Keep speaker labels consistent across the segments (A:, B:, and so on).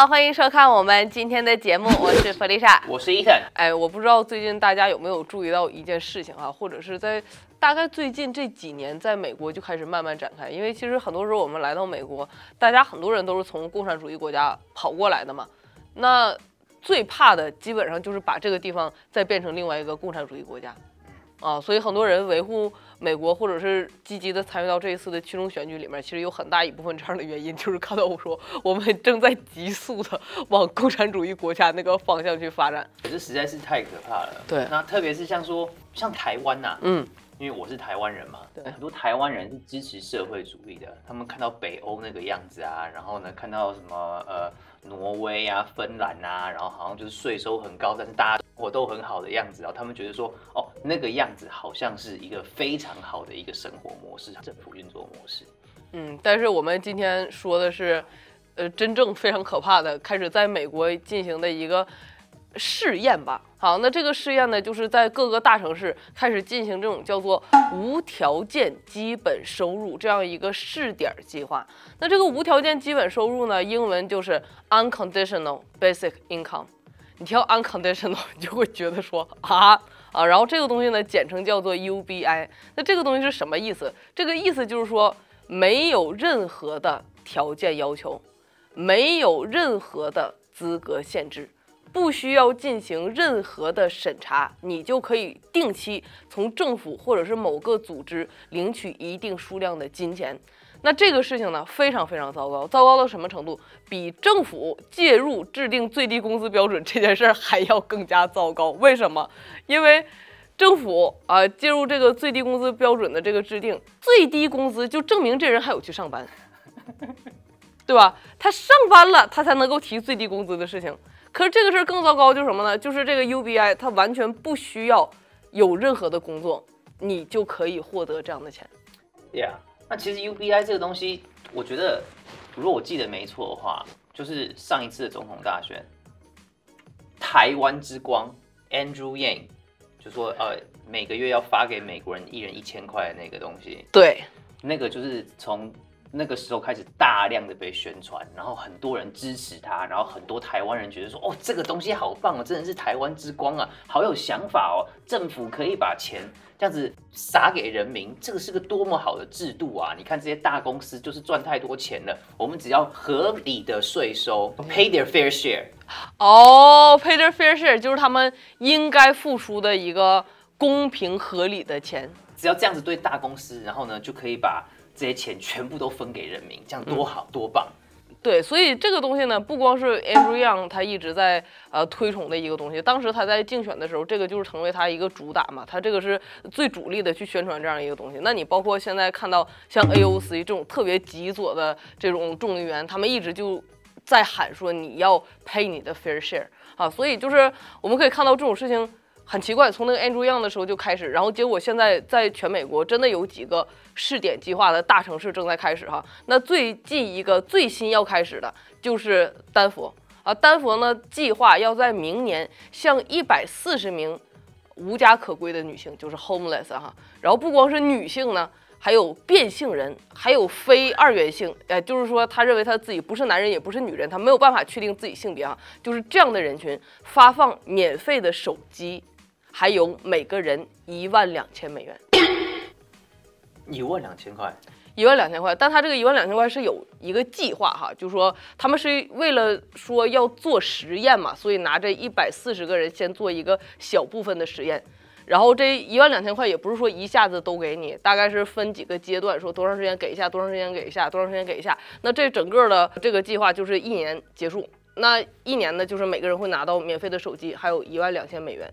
A: 好，欢迎收看我们今天的节目，我是弗丽莎。
B: 我是伊森。
A: 哎，我不知道最近大家有没有注意到一件事情啊，或者是在大概最近这几年，在美国就开始慢慢展开。因为其实很多时候我们来到美国，大家很多人都是从共产主义国家跑过来的嘛。那最怕的基本上就是把这个地方再变成另外一个共产主义国家。啊，所以很多人维护美国，或者是积极的参与到这一次的其中选举里面，其实有很大一部分这样的原因，就是看到我说我们正在急速的往共产主义国家那个方向去发展。
B: 可是实在是太可怕了。
A: 对，
B: 那特别是像说像台湾呐，
A: 嗯，
B: 因为我是台湾人嘛，
A: 对，
B: 很多台湾人是支持社会主义的，他们看到北欧那个样子啊，然后呢看到什么呃挪威啊、芬兰啊，然后好像就是税收很高，但是大家。活都很好的样子，然后他们觉得说，哦，那个样子好像是一个非常好的一个生活模式，政府运作模式。
A: 嗯，但是我们今天说的是，呃，真正非常可怕的，开始在美国进行的一个试验吧。好，那这个试验呢，就是在各个大城市开始进行这种叫做无条件基本收入这样一个试点计划。那这个无条件基本收入呢，英文就是 unconditional basic income。你听 unconditional，你就会觉得说啊啊，然后这个东西呢，简称叫做 UBI。那这个东西是什么意思？这个意思就是说没有任何的条件要求，没有任何的资格限制，不需要进行任何的审查，你就可以定期从政府或者是某个组织领取一定数量的金钱。那这个事情呢，非常非常糟糕，糟糕到什么程度？比政府介入制定最低工资标准这件事儿还要更加糟糕。为什么？因为政府啊介入这个最低工资标准的这个制定，最低工资就证明这人还有去上班，对吧？他上班了，他才能够提最低工资的事情。可是这个事儿更糟糕，就是什么呢？就是这个 UBI，它完全不需要有任何的工作，你就可以获得这样的钱。
B: Yeah。那其实 UBI 这个东西，我觉得，如果我记得没错的话，就是上一次的总统大选，台湾之光 Andrew Yang 就说，呃，每个月要发给美国人一人一千块的那个东西，
A: 对，
B: 那个就是从。那个时候开始大量的被宣传，然后很多人支持他，然后很多台湾人觉得说，哦，这个东西好棒哦，真的是台湾之光啊，好有想法哦，政府可以把钱这样子撒给人民，这个是个多么好的制度啊！你看这些大公司就是赚太多钱了，我们只要合理的税收，pay their fair share。
A: 哦，pay their fair share 就是他们应该付出的一个公平合理的钱，
B: 只要这样子对大公司，然后呢就可以把。这些钱全部都分给人民，这样多好多棒。
A: 对，所以这个东西呢，不光是 Andrew Yang 他一直在呃推崇的一个东西。当时他在竞选的时候，这个就是成为他一个主打嘛，他这个是最主力的去宣传这样一个东西。那你包括现在看到像 AOC 这种特别极左的这种众议员，他们一直就在喊说你要 pay 你的 fair share 啊。所以就是我们可以看到这种事情。很奇怪，从那个 Andrew Yang 的时候就开始，然后结果现在在全美国真的有几个试点计划的大城市正在开始哈。那最近一个最新要开始的就是丹佛啊，丹佛呢计划要在明年向一百四十名无家可归的女性，就是 homeless 哈，然后不光是女性呢，还有变性人，还有非二元性，哎，就是说他认为他自己不是男人也不是女人，他没有办法确定自己性别啊，就是这样的人群发放免费的手机。还有每个人一万两千美元，
B: 一万两千块，
A: 一万两千块。但他这个一万两千块是有一个计划哈，就是说他们是为了说要做实验嘛，所以拿这一百四十个人先做一个小部分的实验，然后这一万两千块也不是说一下子都给你，大概是分几个阶段，说多长时间给一下，多长时间给一下，多长时间给一下。那这整个的这个计划就是一年结束，那一年呢，就是每个人会拿到免费的手机，还有一万两千美元。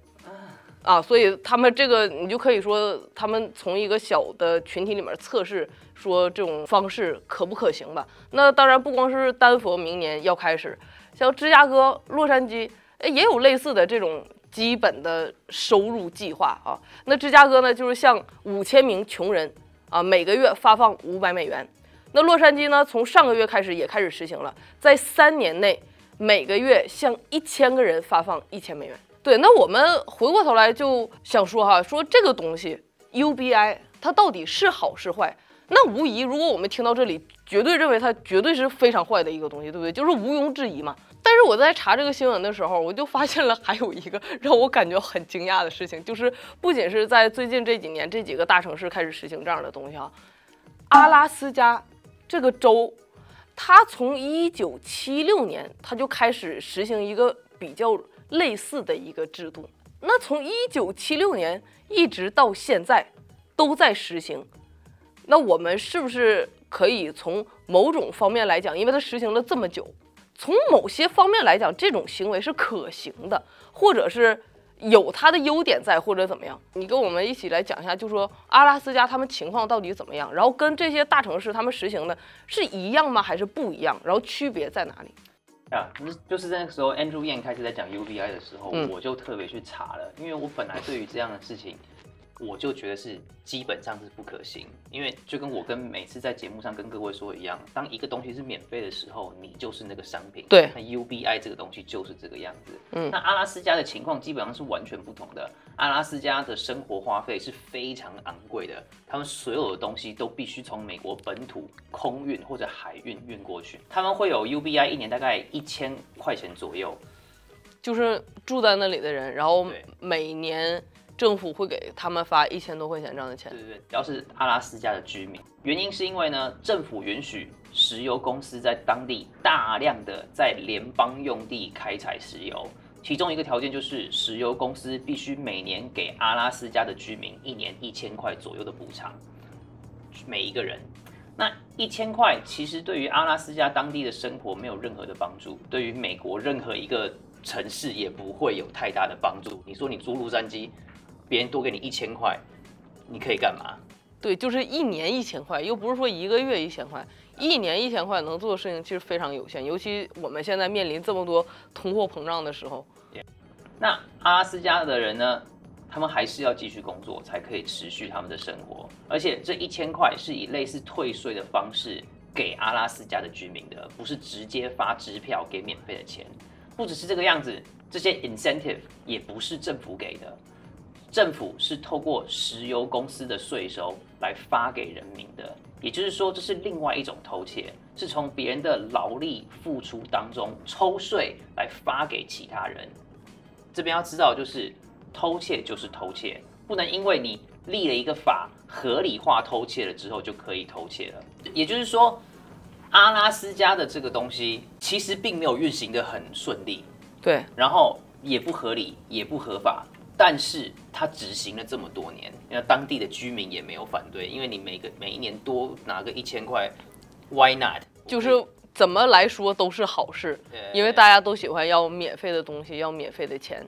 A: 啊，所以他们这个你就可以说，他们从一个小的群体里面测试，说这种方式可不可行吧？那当然不光是丹佛明年要开始，像芝加哥、洛杉矶，哎，也有类似的这种基本的收入计划啊。那芝加哥呢，就是向五千名穷人啊每个月发放五百美元。那洛杉矶呢，从上个月开始也开始实行了，在三年内每个月向一千个人发放一千美元。对，那我们回过头来就想说哈，说这个东西 UBI 它到底是好是坏？那无疑，如果我们听到这里，绝对认为它绝对是非常坏的一个东西，对不对？就是毋庸置疑嘛。但是我在查这个新闻的时候，我就发现了还有一个 让我感觉很惊讶的事情，就是不仅是在最近这几年这几个大城市开始实行这样的东西啊，阿拉斯加这个州，它从一九七六年它就开始实行一个比较类似的一个制度。那从一九七六年一直到现在都在实行，那我们是不是可以从某种方面来讲，因为它实行了这么久？从某些方面来讲，这种行为是可行的，或者是有它的优点在，或者怎么样？你跟我们一起来讲一下，就说阿拉斯加他们情况到底怎么样，然后跟这些大城市他们实行的是一样吗？还是不一样？然后区别在哪里？
B: 啊，就是在那个时候，Andrew Yang 开始在讲 UBI 的时候，
A: 嗯
B: 我就特别去查了，因为我本来对于这样的事情。我就觉得是基本上是不可行，因为就跟我跟每次在节目上跟各位说一样，当一个东西是免费的时候，你就是那个商品。
A: 对
B: 那 UBI 这个东西就是这个样子。
A: 嗯
B: 那阿拉斯加的情况基本上是完全不同的。阿拉斯加的生活花费是非常昂贵的，他们所有的东西都必须从美国本土空运或者海运运过去。他们会有 UBI 一年大概一千块钱左右，
A: 就是住在那里的人，然后每年政府会给他们发一千多块钱这样的钱
B: 对。对对，只要是阿拉斯加的居民，原因是因为呢，政府允许石油公司在当地大量的在联邦用地开采石油，其中一个条件就是石油公司必须每年给阿拉斯加的居民一年一千块左右的补偿，每一个人。那一千块其实对于阿拉斯加当地的生活没有任何的帮助，对于美国任何一个城市也不会有太大的帮助。你说你租洛杉矶，别人多给你一千块，你可以干嘛？
A: 对，就是一年一千块，又不是说一个月一千块，一年一千块能做的事情其实非常有限，尤其我们现在面临这么多通货膨胀的时候。
B: 那阿拉斯加的人呢？他们还是要继续工作，才可以持续他们的生活。而且这一千块是以类似退税的方式给阿拉斯加的居民的，不是直接发支票给免费的钱。不只是这个样子，这些 incentive 也不是政府给的，政府是透过石油公司的税收来发给人民的。也就是说，这是另外一种偷窃，是从别人的劳力付出当中抽税来发给其他人。这边要知道，就是偷窃就是偷窃，不能因为你立了一个法合理化偷窃了之后就可以偷窃了。也就是说，阿拉斯加的这个东西其实并没有运行的很顺利，
A: 对，
B: 然后也不合理，也不合法。但是它执行了这么多年，那当地的居民也没有反对，因为你每个每一年多拿个一千块，Why not？
A: 就是怎么来说都是好事，因为大家都喜欢要免费的东西，要免费的钱，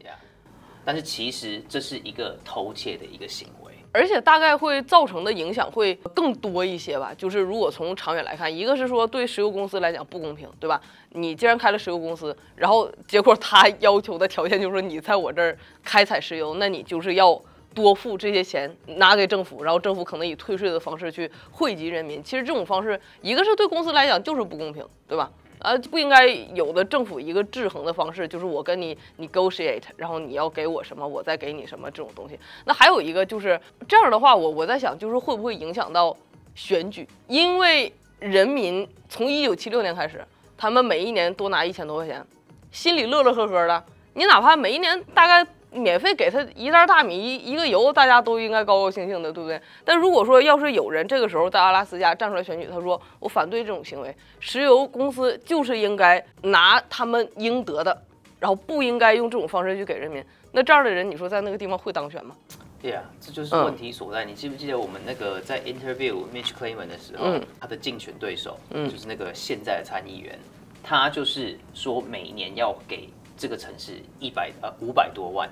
B: 但是其实这是一个偷窃的一个行为。
A: 而且大概会造成的影响会更多一些吧。就是如果从长远来看，一个是说对石油公司来讲不公平，对吧？你既然开了石油公司，然后结果他要求的条件就是说你在我这儿开采石油，那你就是要多付这些钱拿给政府，然后政府可能以退税的方式去惠及人民。其实这种方式，一个是对公司来讲就是不公平，对吧？啊，不应该有的政府一个制衡的方式，就是我跟你 negotiate，然后你要给我什么，我再给你什么这种东西。那还有一个就是这样的话，我我在想，就是会不会影响到选举？因为人民从一九七六年开始，他们每一年多拿一千多块钱，心里乐乐呵呵的。你哪怕每一年大概免费给他一袋大米、一一个油，大家都应该高高兴兴的，对不对？但如果说要是有人这个时候在阿拉斯加站出来选举，他说我反对这种行为，石油公司就是应该拿他们应得的，然后不应该用这种方式去给人民。那这样的人，你说在那个地方会当选吗？
B: 对呀，这就是
A: 嗯
B: 问题所在。你记不记得我们那个在 interview Mitch Clayman 的时候，
A: 嗯
B: 他的竞选对手，
A: 嗯
B: 就是那个现在的参议员，他就是说每年要给这个城市一百呃五百多万，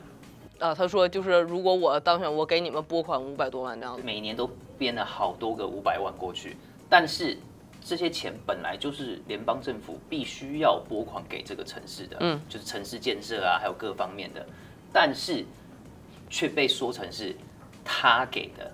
A: 啊，他说就是如果我当选，我给你们拨款五百多万这样子。
B: 每年都编了好多个五百万过去，但是这些钱本来就是联邦政府必须要拨款给这个城市的，
A: 嗯，
B: 就是城市建设啊，还有各方面的，但是却被说成是他给的，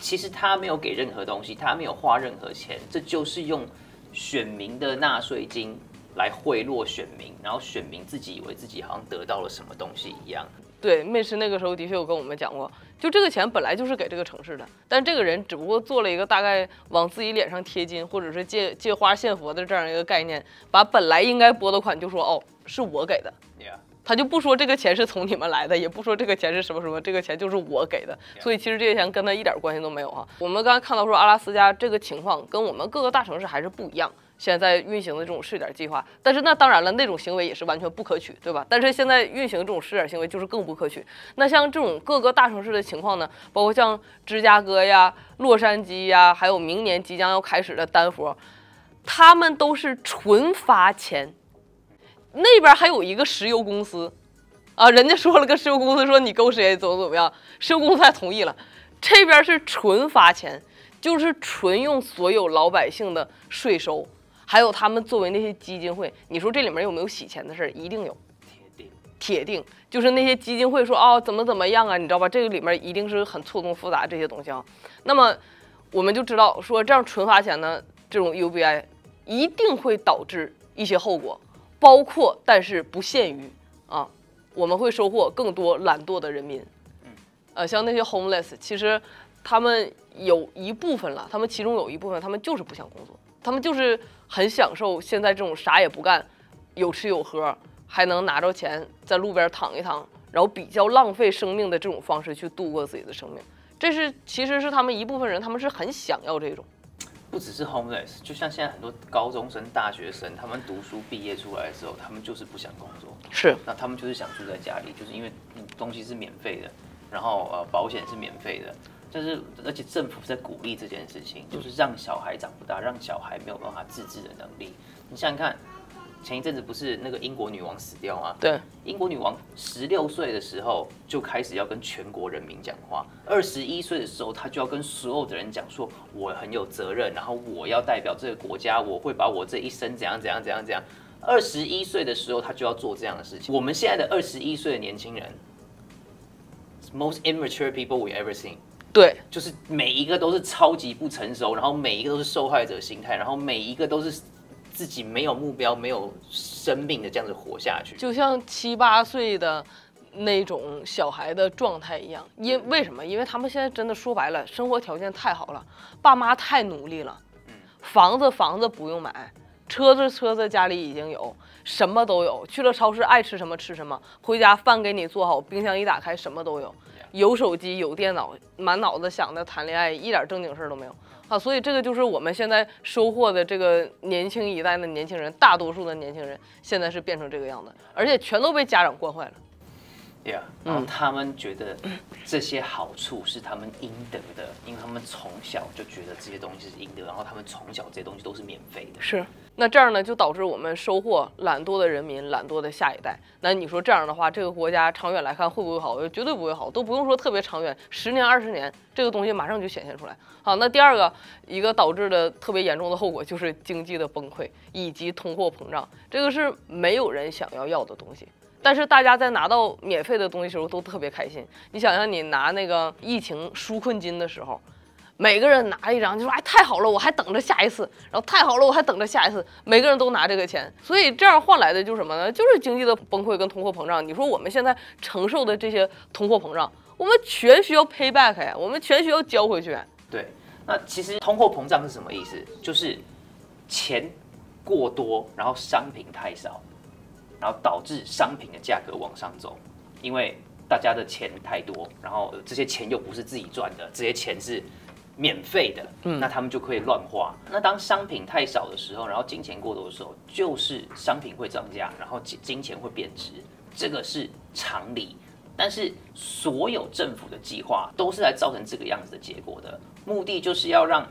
B: 其实他没有给任何东西，他没有花任何钱，这就是用选民的纳税金来贿赂选民，然后选民自己以为自己好像得到了什么东西一样。
A: 对，妹师那个时候的确有跟我们讲过，就这个钱本来就是给这个城市的，但这个人只不过做了一个大概往自己脸上贴金，或者是借借花献佛的这样一个概念，把本来应该拨的款就说哦是我给的
B: ，Yeah，
A: 他就不说这个钱是从你们来的，也不说这个钱是什么什么，这个钱就是我给的，所以其实这些钱跟他一点关系都没有哈。我们刚才看到说阿拉斯加这个情况跟我们各个大城市还是不一样。现在运行的这种试点计划，但是那当然了，那种行为也是完全不可取，对吧？但是现在运行这种试点行为就是更不可取。那像这种各个大城市的情况呢，包括像芝加哥呀、洛杉矶呀，还有明年即将要开始的丹佛，他们都是纯发钱。那边还有一个石油公司，啊，人家说了个石油公司说你勾谁怎么怎么样，石油公司还同意了。这边是纯发钱，就是纯用所有老百姓的税收，还有他们作为那些基金会，你说这里面有没有洗钱的事儿？一定有。
B: 铁定。
A: 铁定就是那些基金会说哦怎么怎么样啊，你知道吧？这个里面一定是很错综复杂这些东西啊。那么我们就知道说这样纯发钱呢，这种 UBI 一定会导致一些后果，包括但是不限于啊，我们会收获更多懒惰的人民。呃，像那些 homeless，其实他们有一部分了，他们其中有一部分他们就是不想工作，他们就是很享受现在这种啥也不干，有吃有喝，还能拿着钱在路边躺一躺，然后比较浪费生命的这种方式去度过自己的生命。这是其实是他们一部分人，他们是很想要这种。
B: 不只是 homeless，就像现在很多高中生、大学生，他们读书毕业出来的时候，他们就是不想工作，
A: 是
B: 那他们就是想住在家里，就是因为嗯东西是免费的，然后呃保险是免费的，就是而且政府在鼓励这件事情，就是让小孩长不大，让小孩没有办法自制的能力。你想想看，前一阵子不是那个英国女王死掉吗？
A: 对，
B: 英国女王十六岁的时候就开始要跟全国人民讲话，二十一岁的时候，她就要跟所有的人讲说，我很有责任，然后我要代表这个国家，我会把我这一生怎样怎样怎样怎样。二十一岁的时候，她就要做这样的事情。我们现在的二十一岁的年轻人，most immature people we ever seen。
A: 对，
B: 就是每一个都是超级不成熟，然后每一个都是受害者心态，然后每一个都是自己没有目标、没有生命的这样子活下去。
A: 就像七八岁的那种小孩的状态一样。因为什么？因为他们现在真的说白了，生活条件太好了，爸妈太努力了，房子房子不用买，车子车子家里已经有，什么都有。去了超市爱吃什么吃什么，回家饭给你做好，冰箱一打开什么都有，有手机有电脑，满脑子想的谈恋爱，一点正经事都没有。啊，所以这个就是我们现在收获的这个年轻一代的年轻人，大多数的年轻人现在是变成这个样子，而且全都被家长惯坏了。
B: Yeah，然后他们觉得这些好处是他们应得的，因为他们从小就觉得这些东西是应得，然后他们从小这些东西都是免费的。
A: 是，那这样呢，就导致我们收获懒惰的人民，懒惰的下一代。那你说这样的话，这个国家长远来看会不会好？绝对不会好，都不用说特别长远，十年、二十年，这个东西马上就显现出来。好，那第二个一个导致的特别严重的后果就是经济的崩溃以及通货膨胀，这个是没有人想要要的东西。但是大家在拿到免费的东西时候都特别开心。你想想，你拿那个疫情纾困金的时候，每个人拿一张就说：“哎，太好了，我还等着下一次。”然后太好了，我还等着下一次。每个人都拿这个钱，所以这样换来的就是什么呢？就是经济的崩溃跟通货膨胀。你说我们现在承受的这些通货膨胀，我们全需要 pay back，我们全需要交回去。
B: 对，那其实通货膨胀是什么意思？就是钱过多，然后商品太少，然后导致商品的价格往上走，因为大家的钱太多，然后这些钱又不是自己赚的，这些钱是免费的，那他们就可以乱花。那当商品太少的时候，然后金钱过多的时候，就是商品会涨价，然后金金钱会贬值，这个是常理。但是所有政府的计划都是来造成这个样子的结果的，目的就是要让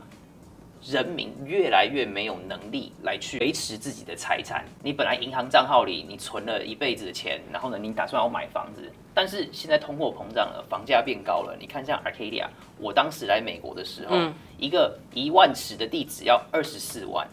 B: 人民越来越没有能力来去维持自己的财产。你本来银行账号里你存了一辈子的钱，然后呢，你打算要买房子，但是现在通货膨胀了，房价变高了。你看像 Arcadia，我当时来美国的时候，
A: 嗯
B: 一个一万尺的地址要二十四万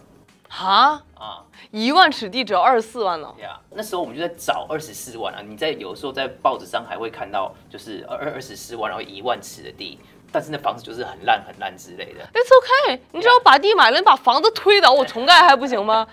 A: 哈，
B: 啊。
A: 一万尺地只要二十四万呢？
B: 呀那时候我们就在找二十四万啊，你在有时候在报纸上还会看到，就是二二十四万，然后一万尺的地，但是那房子就是很烂很烂之类的。
A: It's okay，你只要把地买了，你把房子推倒，我重盖还不行吗？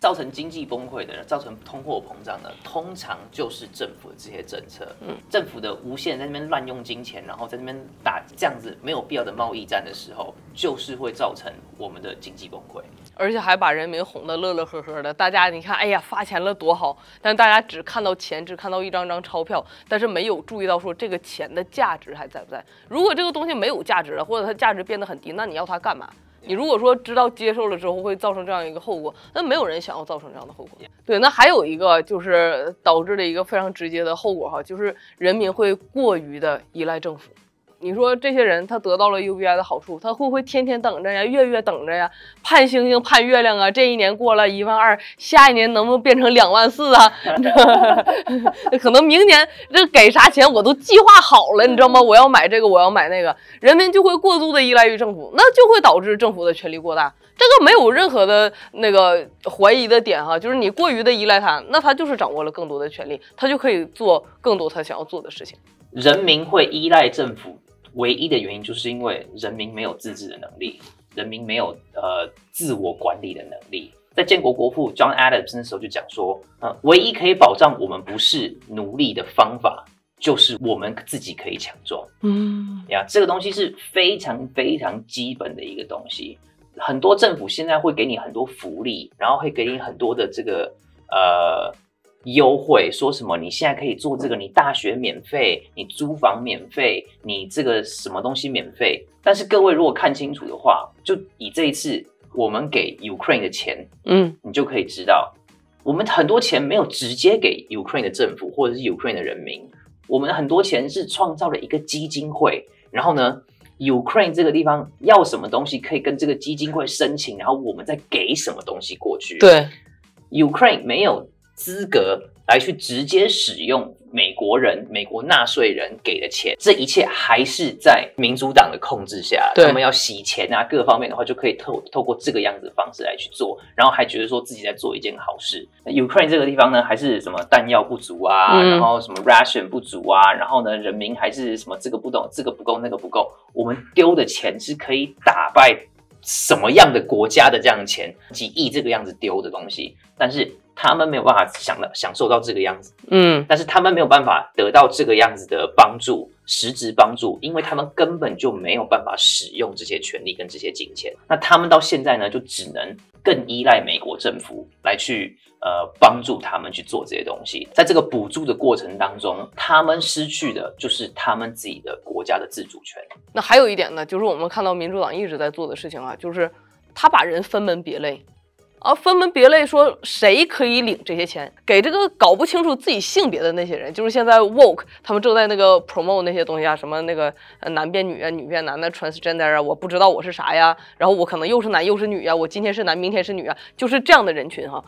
B: 造成经济崩溃的人，造成通货膨胀的，通常就是政府的这些政策。嗯，政府的无限在那边乱用金钱，然后在那边打这样子没有必要的贸易战的时候，就是会造成我们的经济崩溃。
A: 而且还把人民哄得乐乐呵呵的。大家你看，哎呀，发钱了多好！但大家只看到钱，只看到一张张钞票，但是没有注意到说这个钱的价值还在不在。如果这个东西没有价值了，或者它价值变得很低，那你要它干嘛？你如果说知道接受了之后会造成这样一个后果，那没有人想要造成这样的后果。对，那还有一个就是导致的一个非常直接的后果哈，就是人民会过于的依赖政府。你说这些人他得到了 UBI 的好处，他会不会天天等着呀，月月等着呀，盼星星盼月亮啊？这一年过了一万二，下一年能不能变成两万四啊？可能明年这给啥钱我都计划好了，你知道吗？我要买这个，我要买那个，人民就会过度的依赖于政府，那就会导致政府的权力过大。这个没有任何的那个怀疑的点哈，就是你过于的依赖他，那他就是掌握了更多的权利，他就可以做更多他想要做的事情。
B: 人民会依赖政府。唯一的原因就是因为人民没有自治的能力，人民没有呃自我管理的能力。在建国国父 John Adams 那时候就讲说，呃，唯一可以保障我们不是奴隶的方法，就是我们自己可以强壮。嗯，呀，这个东西是非常非常基本的一个东西。很多政府现在会给你很多福利，然后会给你很多的这个呃。优惠说什么？你现在可以做这个，你大学免费，你租房免费，你这个什么东西免费？但是各位如果看清楚的话，就以这一次我们给 Ukraine 的钱，嗯，你就可以知道，我们很多钱没有直接给 Ukraine 的政府或者是 Ukraine 的人民，我们很多钱是创造了一个基金会，然后呢，Ukraine 这个地方要什么东西可以跟这个基金会申请，然后我们再给什么东西过去。
A: 对
B: ，Ukraine 没有。资格来去直接使用美国人、美国纳税人给的钱，这一切还是在民主党的控制下。他们要洗钱啊，各方面的话就可以透透过这个样子的方式来去做，然后还觉得说自己在做一件好事。Ukraine 这个地方呢，还是什么弹药不足啊，然后什么 ration 不足啊，然后呢，人民还是什么这个不懂，这个不够，那个不够。我们丢的钱是可以打败什么样的国家的这样钱，几亿这个样子丢的东西，但是。他们没有办法享了享受到这个样子，嗯，但是他们没有办法得到这个样子的帮助，实质帮助，因为他们根本就没有办法使用这些权利跟这些金钱。那他们到现在呢，就只能更依赖美国政府来去呃帮助他们去做这些东西。在这个补助的过程当中，他们失去的就是他们自己的国家的自主权。
A: 那还有一点呢，就是我们看到民主党一直在做的事情啊，就是他把人分门别类。啊，分门别类说谁可以领这些钱，给这个搞不清楚自己性别的那些人，就是现在 woke 他们正在那个 promote 那些东西啊，什么那个男变女啊，女变男的 transgender 啊，我不知道我是啥呀，然后我可能又是男又是女呀，我今天是男，明天是女啊，就是这样的人群哈，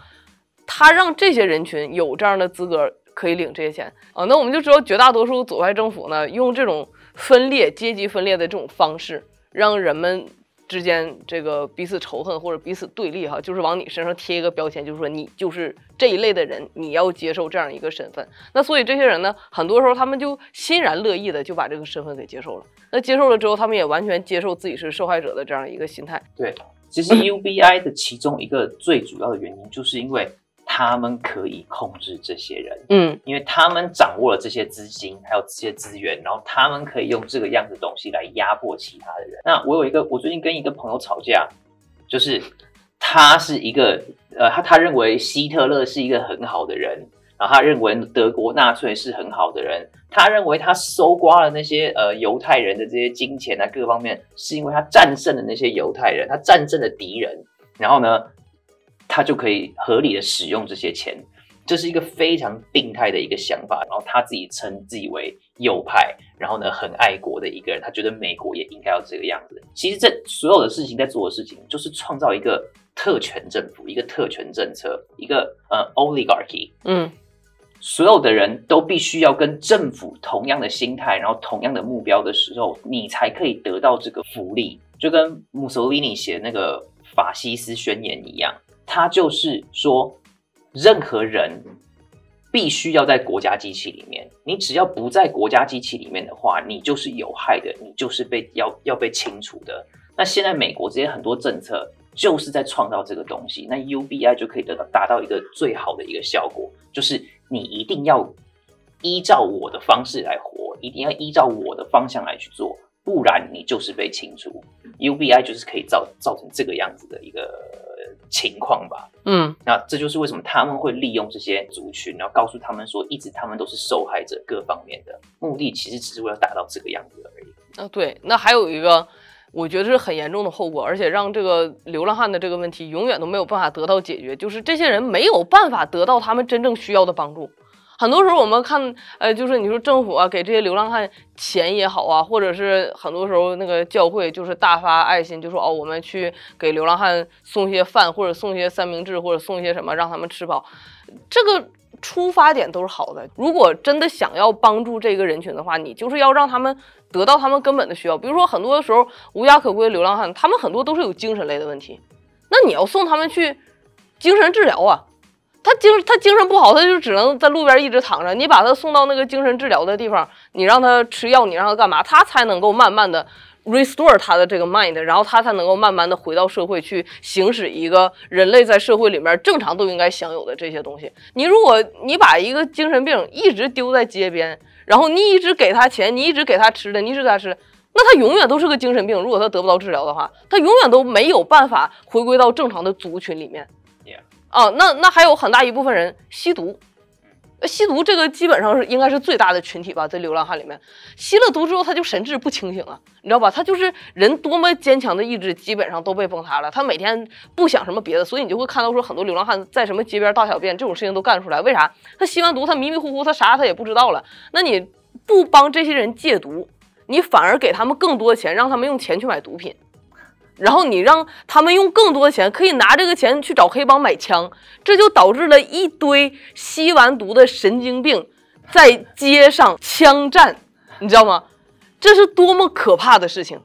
A: 他让这些人群有这样的资格可以领这些钱啊，那我们就知道绝大多数左派政府呢，用这种分裂阶级分裂的这种方式，让人们。之间这个彼此仇恨或者彼此对立哈，就是往你身上贴一个标签，就是说你就是这一类的人，你要接受这样一个身份。那所以这些人呢，很多时候他们就欣然乐意的就把这个身份给接受了。那接受了之后，他们也完全接受自己是受害者的这样一个心态。
B: 对，其实 UBI 的其中一个最主要的原因，就是因为。他们可以控制这些人，嗯，因为他们掌握了这些资金，还有这些资源，然后他们可以用这个样子东西来压迫其他的人。那我有一个，我最近跟一个朋友吵架，就是他是一个，呃，他他认为希特勒是一个很好的人，然后他认为德国纳粹是很好的人，他认为他搜刮了那些呃犹太人的这些金钱啊，各方面是因为他战胜了那些犹太人，他战胜了敌人，然后呢？他就可以合理的使用这些钱，这是一个非常病态的一个想法。然后他自己称自己为右派，然后呢很爱国的一个人，他觉得美国也应该要这个样子。其实这所有的事情在做的事情，就是创造一个特权政府，一个特权政策，一个呃 oligarchy。嗯，所有的人都必须要跟政府同样的心态，然后同样的目标的时候，你才可以得到这个福利。就跟墨索里尼写那个法西斯宣言一样。他就是说，任何人必须要在国家机器里面。你只要不在国家机器里面的话，你就是有害的，你就是被要要被清除的。那现在美国这些很多政策就是在创造这个东西，那 UBI 就可以得到达到一个最好的一个效果，就是你一定要依照我的方式来活，一定要依照我的方向来去做，不然你就是被清除。UBI 就是可以造造成这个样子的一个情况吧。
A: 嗯，
B: 那这就是为什么他们会利用这些族群，然后告诉他们说，一直他们都是受害者，各方面的目的其实只是为了达到这个样子而已。
A: 啊对，那还有一个。我觉得是很严重的后果，而且让这个流浪汉的这个问题永远都没有办法得到解决。就是这些人没有办法得到他们真正需要的帮助。很多时候我们看，呃，就是你说政府啊，给这些流浪汉钱也好啊，或者是很多时候那个教会就是大发爱心，就说哦，我们去给流浪汉送些饭，或者送些三明治，或者送些什么让他们吃饱。这个出发点都是好的。如果真的想要帮助这个人群的话，你就是要让他们。得到他们根本的需要，比如说很多的时候无家可归的流浪汉，他们很多都是有精神类的问题，那你要送他们去精神治疗啊，他精他精神不好，他就只能在路边一直躺着。你把他送到那个精神治疗的地方，你让他吃药，你让他干嘛，他才能够慢慢的 restore 他的这个 mind，然后他才能够慢慢的回到社会去行使一个人类在社会里面正常都应该享有的这些东西。你如果你把一个精神病一直丢在街边。然后你一直给他钱，你一直给他吃的，你一直给他吃，那他永远都是个精神病。如果他得不到治疗的话，他永远都没有办法回归到正常的族群里面。啊，那那还有很大一部分人吸毒。吸毒这个基本上是应该是最大的群体吧，在流浪汉里面，吸了毒之后他就神志不清醒了，你知道吧？他就是人多么坚强的意志，基本上都被崩塌了。他每天不想什么别的，所以你就会看到说很多流浪汉在什么街边大小便这种事情都干出来。为啥？他吸完毒，他迷迷糊糊，他啥他也不知道了。那你不帮这些人戒毒，你反而给他们更多的钱，让他们用钱去买毒品。然后你让他们用更多的钱，可以拿这个钱去找黑帮买枪，这就导致了一堆吸完毒的神经病在街上枪战，你知道吗？这是多么可怕的事情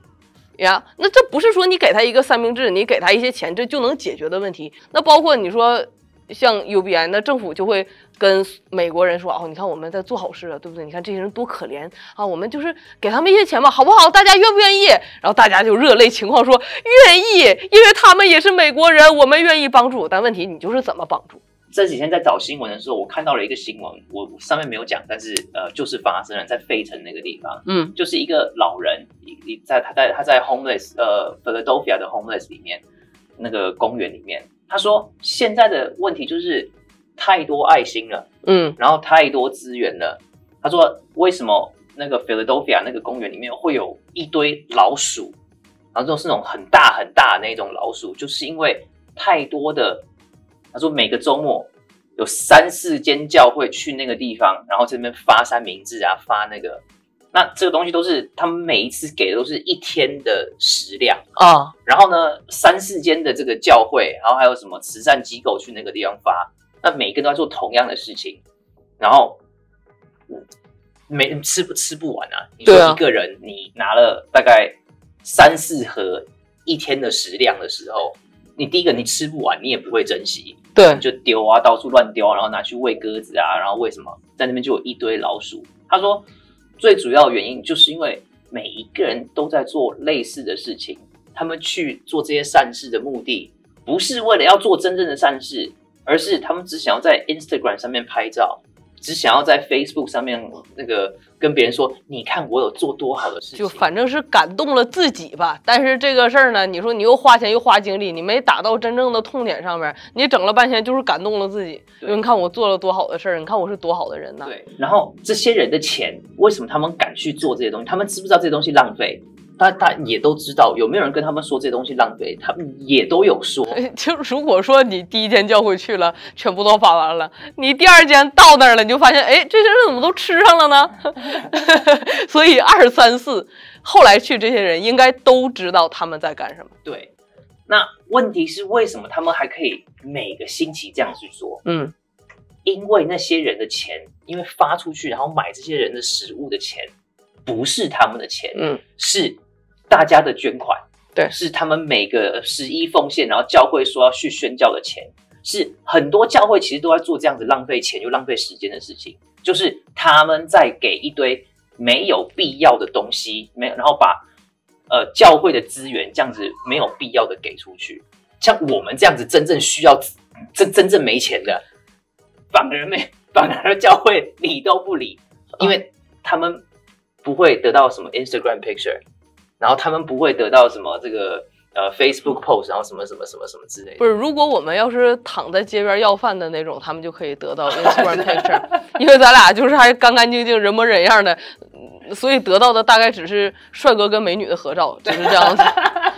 A: 呀！那这不是说你给他一个三明治，你给他一些钱，这就能解决的问题。那包括你说。像 UBI，那政府就会跟美国人说：“哦，你看我们在做好事啊，对不对？你看这些人多可怜啊，我们就是给他们一些钱吧，好不好？大家愿不愿意？”然后大家就热泪情况说：“愿意，因为他们也是美国人，我们愿意帮助。”但问题你就是怎么帮助？
B: 这几天在找新闻的时候，我看到了一个新闻，我上面没有讲，但是呃，就是发生了在费城那个地方，
A: 嗯，
B: 就是一个老人，一在他在他在 homeless 呃 Philadelphia 的 homeless 里面那个公园里面。他说：“现在的问题就是太多爱心了，
A: 嗯，
B: 然后太多资源了。”他说：“为什么那个 Philadelphia 那个公园里面会有一堆老鼠？然后就是那种很大很大的那种老鼠，就是因为太多的。”他说：“每个周末有三四间教会去那个地方，然后这边发三明治啊，发那个。”那这个东西都是他们每一次给的都是一天的食量
A: 啊，
B: 然后呢，三四间的这个教会，然后还有什么慈善机构去那个地方发，那每个都在做同样的事情，然后没吃不吃不完啊！你说一个人你拿了大概三四盒一天的食量的时候，你第一个你吃不完，你也不会珍惜，
A: 对，
B: 就丢啊，到处乱丢，然后拿去喂鸽子啊，然后喂什么在那边就有一堆老鼠？他说。最主要原因就是因为每一个人都在做类似的事情，他们去做这些善事的目的，不是为了要做真正的善事，而是他们只想要在 Instagram 上面拍照。只想要在 Facebook 上面那个跟别人说，你看我有做多好的事情，
A: 就反正是感动了自己吧。但是这个事儿呢，你说你又花钱又花精力，你没打到真正的痛点上面，你整了半天就是感动了自己。你看我做了多好的事儿，你看我是多好的人呐。
B: 对。然后这些人的钱，为什么他们敢去做这些东西？他们知不知道这些东西浪费？他他也都知道，有没有人跟他们说这东西浪费？他们也都有说。
A: 就如果说你第一间教会去了，全部都发完了，你第二天到那儿了，你就发现，哎，这些人怎么都吃上了呢？所以二三四后来去这些人应该都知道他们在干什么。
B: 对，那问题是为什么他们还可以每个星期这样去做？
A: 嗯，
B: 因为那些人的钱，因为发出去，然后买这些人的食物的钱，不是他们的钱，
A: 嗯，
B: 是。大家的捐款，
A: 对，
B: 是他们每个十一奉献，然后教会说要去宣教的钱，是很多教会其实都在做这样子浪费钱又浪费时间的事情，就是他们在给一堆没有必要的东西，没有，然后把呃教会的资源这样子没有必要的给出去，像我们这样子真正需要真真正没钱的，反而没 反而教会理都不理，因为他们不会得到什么 Instagram picture，然后他们不会得到什么这个呃 Facebook post，然后什么什么什么什么之类的。
A: 不是，如果我们要是躺在街边要饭的那种，他们就可以得到 Instagram picture，因为咱俩就是还干干净净、人模人样的，嗯所以得到的大概只是帅哥跟美女的合照，就是这样子。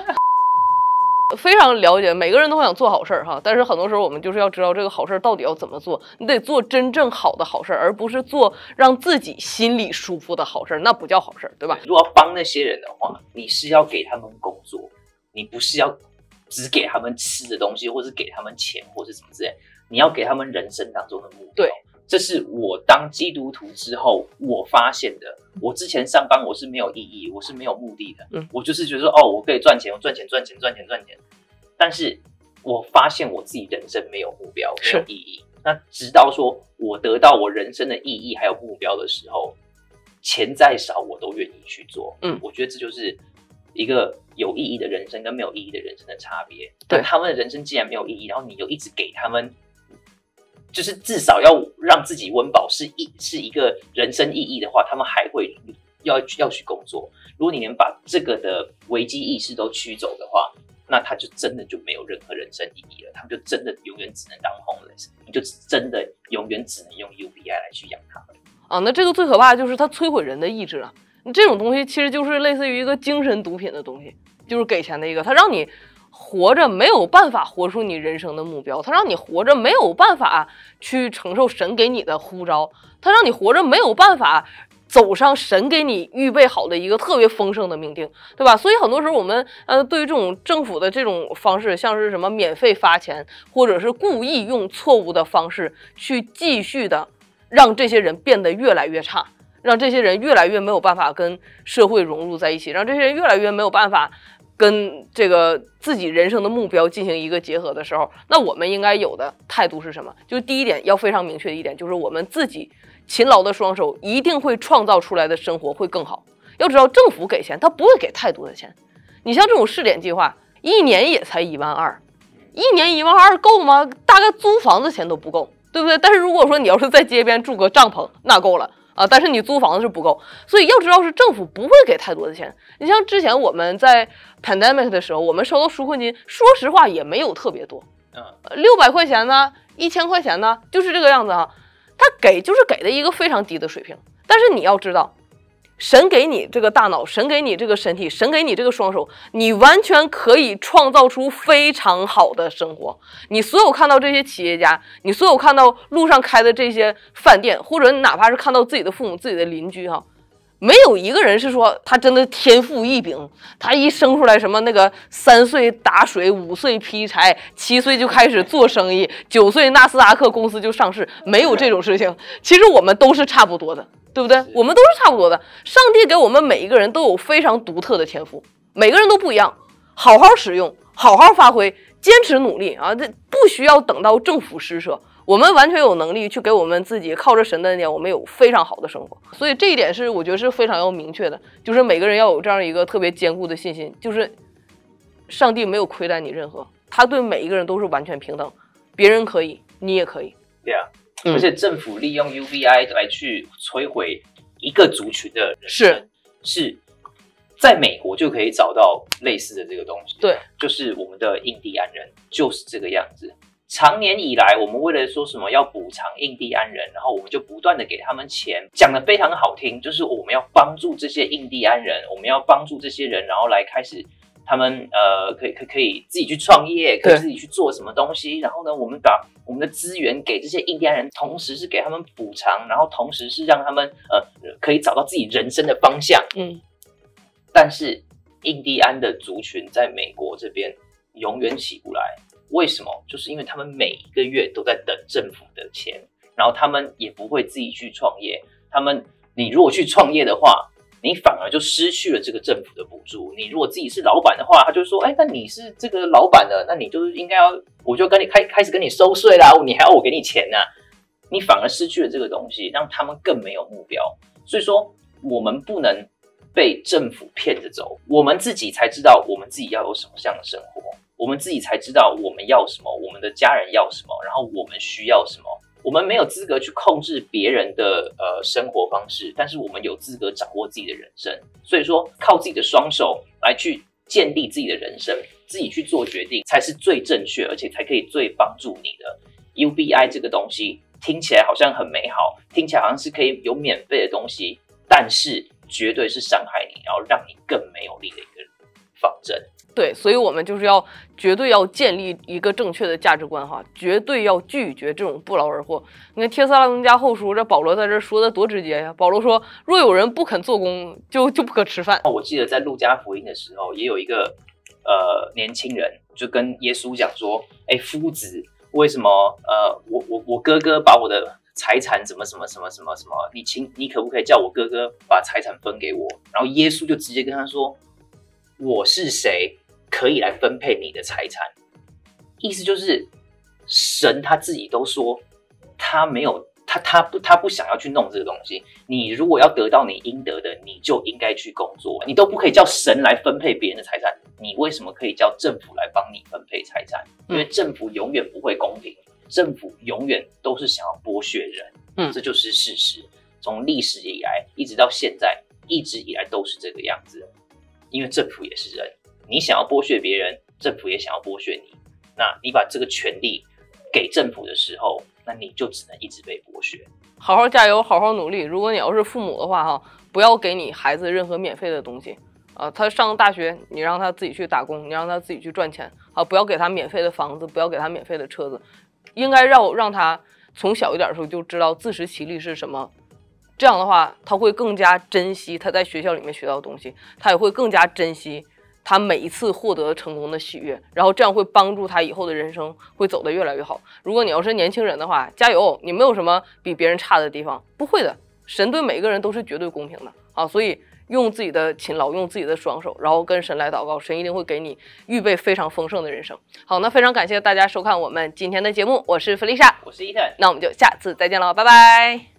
A: 非常了解，每个人都想做好事儿哈，但是很多时候我们就是要知道这个好事儿到底要怎么做，你得做真正好的好事儿，而不是做让自己心里舒服的好事儿，那不叫好事儿，对吧？
B: 如果要帮那些人的话，你是要给他们工作，你不是要只给他们吃的东西，或是给他们钱，或是什么之类，你要给他们人生当中的目标。
A: 对，
B: 这是我当基督徒之后我发现的。我之前上班我是没有意义，我是没有目的的，
A: 嗯，
B: 我就是觉得说哦，我可以赚钱，我赚钱赚钱赚钱赚钱，但是我发现我自己人生没有目标，没有意义。那直到说我得到我人生的意义还有目标的时候，钱再少我都愿意去做。
A: 嗯
B: 我觉得这就是一个有意义的人生跟没有意义的人生的差别。
A: 对
B: 他们的人生既然没有意义，然后你又一直给他们，就是至少要让自己温饱是一是一个人生意义的话，他们还会要要去工作。如果你连把这个的危机意识都驱走的话，那他就真的就没有任何人生意义了。他们就真的永远只能当 homeless，你就真的永远只能用 UBI 来去养他们。
A: 啊，那这个最可怕就是它摧毁人的意志了。你这种东西其实就是类似于一个精神毒品的东西，就是给钱的一个，它让你活着没有办法活出你人生的目标，它让你活着没有办法去承受神给你的呼召，它让你活着没有办法。走上神给你预备好的一个特别丰盛的命定，对吧？所以很多时候我们呃，对于这种政府的这种方式，像是什么免费发钱，或者是故意用错误的方式去继续的让这些人变得越来越差，让这些人越来越没有办法跟社会融入在一起，让这些人越来越没有办法跟这个自己人生的目标进行一个结合的时候，那我们应该有的态度是什么？就第一点要非常明确的一点，就是我们自己勤劳的双手一定会创造出来的生活会更好。要知道，政府给钱，他不会给太多的钱。你像这种试点计划，一年也才一万二，一年一万二够吗？大概租房子钱都不够，对不对？但是如果说你要是在街边住个帐篷，那够了啊。但是你租房子是不够，所以要知道是政府不会给太多的钱。你像之前我们在 pandemic 的时候，我们收到纾困金，说实话也没有特别多，
B: 嗯，
A: 六百块钱呢，一千块钱呢，就是这个样子啊。他给就是给的一个非常低的水平，但是你要知道，神给你这个大脑，神给你这个身体，神给你这个双手，你完全可以创造出非常好的生活。你所有看到这些企业家，你所有看到路上开的这些饭店，或者你哪怕是看到自己的父母、自己的邻居哈。没有一个人是说他真的天赋异禀，他一生出来什么那个三岁打水，五岁劈柴，七岁就开始做生意，九岁纳斯达克公司就上市，没有这种事情。其实我们都是差不多的，对不对？我们都是差不多的。上帝给我们每一个人都有非常独特的天赋，每个人都不一样，好好使用，好好发挥，坚持努力啊！这不需要等到政府施舍。我们完全有能力去给我们自己靠着神的恩典，我们有非常好的生活。所以这一点是我觉得是非常要明确的，就是每个人要有这样一个特别坚固的信心，就是上帝没有亏待你任何，他对每一个人都是完全平等，别人可以，你也可以。
B: 对啊，
A: 嗯
B: 而且政府利用 UBI 来去摧毁一个族群的人是，是在美国就可以找到类似的这个东西。
A: 对，
B: 就是我们的印第安人就是这个样子。长年以来，我们为了说什么要补偿印第安人，然后我们就不断的给他们钱，讲的非常好听，就是我们要帮助这些印第安人，我们要帮助这些人，然后来开始他们呃可以可以可以自己去创业，可以自己去做什么东西，然后呢，我们把我们的资源给这些印第安人，同时是给他们补偿，然后同时是让他们呃可以找到自己人生的方向。
A: 嗯，
B: 但是印第安的族群在美国这边永远起不来，为什么？就是因为他们每一个月都在等政府的钱，然后他们也不会自己去创业。他们，你如果去创业的话，你反而就失去了这个政府的补助。你如果自己是老板的话，他就说：“哎，那你是这个老板的，那你就是应该要，我就跟你开开始跟你收税啦，你还要我给你钱呢、你反而失去了这个东西，让他们更没有目标。所以说，我们不能被政府骗着走，我们自己才知道我们自己要有什么样的生活。我们自己才知道我们要什么，我们的家人要什么，然后我们需要什么。我们没有资格去控制别人的呃生活方式，但是我们有资格掌握自己的人生。所以说，靠自己的双手来去建立自己的人生，自己去做决定，才是最正确，而且才可以最帮助你的。UBI 这个东西听起来好像很美好，听起来好像是可以有免费的东西，但是绝对是伤害你，然后让你更没有力的一个方针。
A: 对，所以我们就是要绝对要建立一个正确的价值观哈，绝对要拒绝这种不劳而获。你看《帖撒罗尼迦后书》，这保罗在这说的多直接呀！保罗说：“若有人不肯做工，就就不可吃饭。”
B: 我记得在路加福音的时候，也有一个呃年轻人就跟耶稣讲说：“哎，夫子，为什么呃我我我哥哥把我的财产怎么什么什么什么什么？你请你可不可以叫我哥哥把财产分给我？”然后耶稣就直接跟他说：“我是谁？”可以来分配你的财产，意思就是神他自己都说他没有他他不他不想要去弄这个东西。你如果要得到你应得的，你就应该去工作。你都不可以叫神来分配别人的财产，你为什么可以叫政府来帮你分配财产？因为政府永远不会公平，政府永远都是想要剥削人。嗯，这就是事实。从历史以来一直到现在，一直以来都是这个样子。因为政府也是人。你想要剥削别人，政府也想要剥削你。那你把这个权利给政府的时候，那你就只能一直被剥削。
A: 好好加油，好好努力。如果你要是父母的话，哈，不要给你孩子任何免费的东西啊。他上大学，你让他自己去打工，你让他自己去赚钱啊。不要给他免费的房子，不要给他免费的车子。应该让让他从小一点的时候就知道自食其力是什么。这样的话，他会更加珍惜他在学校里面学到的东西，他也会更加珍惜。他每一次获得成功的喜悦，然后这样会帮助他以后的人生会走得越来越好。如果你要是年轻人的话，加油！你没有什么比别人差的地方，不会的。神对每一个人都是绝对公平的啊，所以用自己的勤劳，用自己的双手，然后跟神来祷告，神一定会给你预备非常丰盛的人生。好，那非常感谢大家收看我们今天的节目，我是弗丽莎，
B: 我是伊藤，
A: 那我们就下次再见了，拜拜。